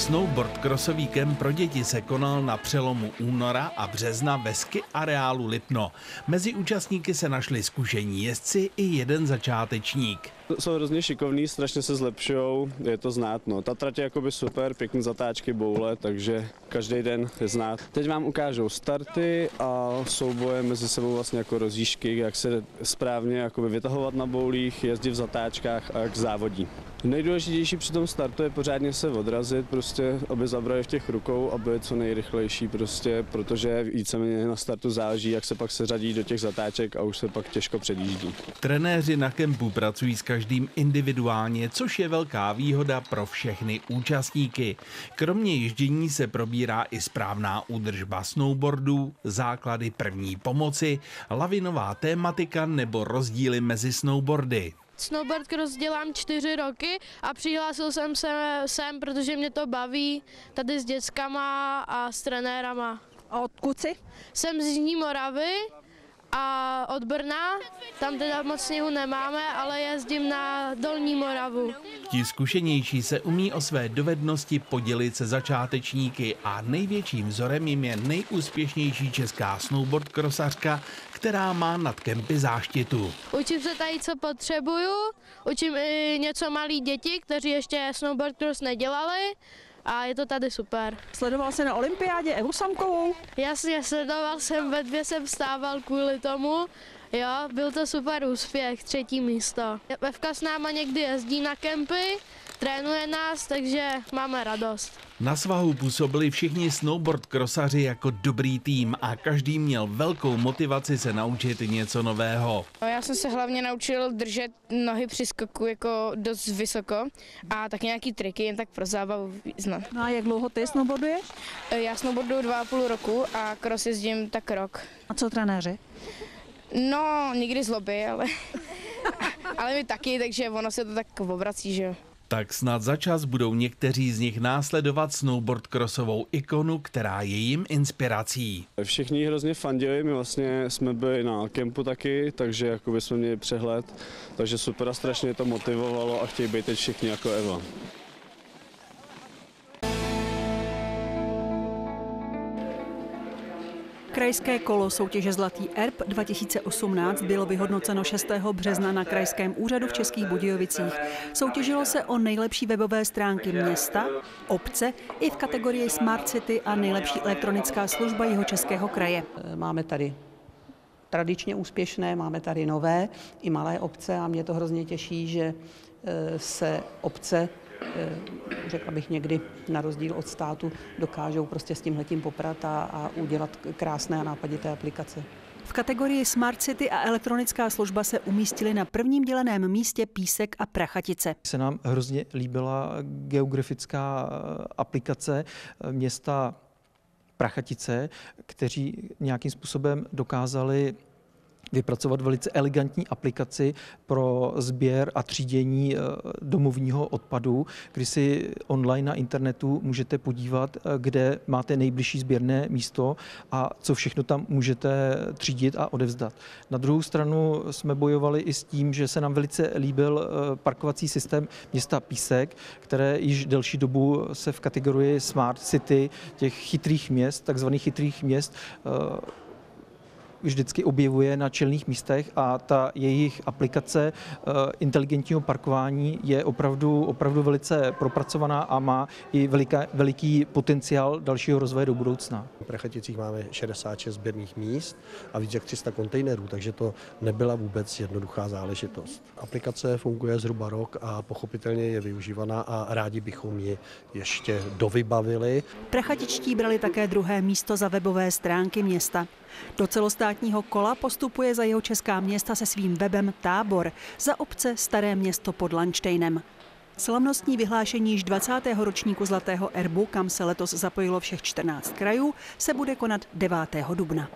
Snowboard crossový kemp pro děti se konal na přelomu února a března ve ski areálu Lipno. Mezi účastníky se našli zkušení jezdci i jeden začátečník. Jsou hrozně šikovní, strašně se zlepšují, je to znát. No. Ta trať je jakoby super, pěkný zatáčky, boule, takže každý den je znát. Teď vám ukážou starty a souboje mezi sebou vlastně jako rozjížky, jak se správně jakoby vytahovat na boulích, jezdit v zatáčkách a jak závodí. Nejdůležitější při tom startu je pořádně se odrazit, prostě, aby zabrali v těch rukou, aby co nejrychlejší, prostě, protože víceméně na startu záleží, jak se pak seřadí do těch zatáček a už se pak těžko předjíždí. Trenéři na kempu pracují s každým individuálně, což je velká výhoda pro všechny účastníky. Kromě ježdění se probírá i správná údržba snowboardů, základy první pomoci, lavinová tématika nebo rozdíly mezi snowboardy. Snowboard cross dělám čtyři roky a přihlásil jsem se sem, protože mě to baví, tady s dětskama a s trenérama. A odkud jsi? Jsem z Jižní Moravy a od Brna, tam teda moc sněhu nemáme, ale jezdím na Dolní Moravu. Ti zkušenější se umí o své dovednosti podělit se začátečníky a největším vzorem jim je nejúspěšnější česká snowboard krosařka, která má nad kempy záštitu. Učím se tady, co potřebuju, učím i něco malí děti, kteří ještě snowboard cross nedělali a je to tady super. Sledoval jsi na olympiádě Evu Samkovou? Jasně, sledoval jsem, ve dvě jsem vstával kvůli tomu, Jo, byl to super úspěch, třetí místo. Vevka s náma někdy jezdí na kempy, trénuje nás, takže máme radost. Na svahu působili všichni snowboard krosaři jako dobrý tým a každý měl velkou motivaci se naučit něco nového. No, já jsem se hlavně naučil držet nohy při skoku jako dost vysoko a tak nějaký triky, jen tak pro zábavu znám. No a jak dlouho ty snowboarduješ? Já snowboarduju dva a půl roku a cross jezdím tak rok. A co trenéři? No, někdy zloby, ale, ale my taky, takže ono se to tak obrací, že jo. Tak snad za čas budou někteří z nich následovat snowboard crossovou ikonu, která je jim inspirací. Všichni hrozně fandili, my vlastně jsme byli na kempu taky, takže jsme měli přehled, takže super a strašně to motivovalo a chtějí být teď všichni jako Eva. Krajské kolo soutěže Zlatý erb 2018 bylo vyhodnoceno 6. března na Krajském úřadu v Českých Budějovicích. Soutěžilo se o nejlepší webové stránky města, obce i v kategorii Smart City a nejlepší elektronická služba jeho českého kraje. Máme tady tradičně úspěšné, máme tady nové i malé obce a mě to hrozně těší, že se obce řekla bych někdy na rozdíl od státu, dokážou prostě s tímhletím poprat a, a udělat krásné a nápadité aplikace. V kategorii Smart City a elektronická služba se umístily na prvním děleném místě Písek a Prachatice. Se nám hrozně líbila geografická aplikace města Prachatice, kteří nějakým způsobem dokázali vypracovat velice elegantní aplikaci pro sběr a třídění domovního odpadu, kdy si online na internetu můžete podívat, kde máte nejbližší sběrné místo a co všechno tam můžete třídit a odevzdat. Na druhou stranu jsme bojovali i s tím, že se nám velice líbil parkovací systém města Písek, které již delší dobu se v kategorii Smart City, těch chytrých měst, takzvaných chytrých měst, vždycky objevuje na čelných místech a ta jejich aplikace inteligentního parkování je opravdu, opravdu velice propracovaná a má i veliká, veliký potenciál dalšího rozvoje do budoucna. V Prachaticích máme 66 sběrných míst a víc jak 300 kontejnerů, takže to nebyla vůbec jednoduchá záležitost. Aplikace funguje zhruba rok a pochopitelně je využívaná a rádi bychom ji ještě dovybavili. Prachatičtí brali také druhé místo za webové stránky města. Do celostátního kola postupuje za jeho česká města se svým webem Tábor, za obce Staré město pod Lanštejnem. Slavnostní vyhlášení již 20. ročníku Zlatého erbu, kam se letos zapojilo všech 14 krajů, se bude konat 9. dubna.